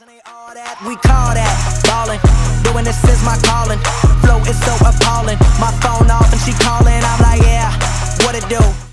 We call that ballin'. Doing this is my calling. Flow is so appalling. My phone off and she calling. I'm like, yeah, what it do?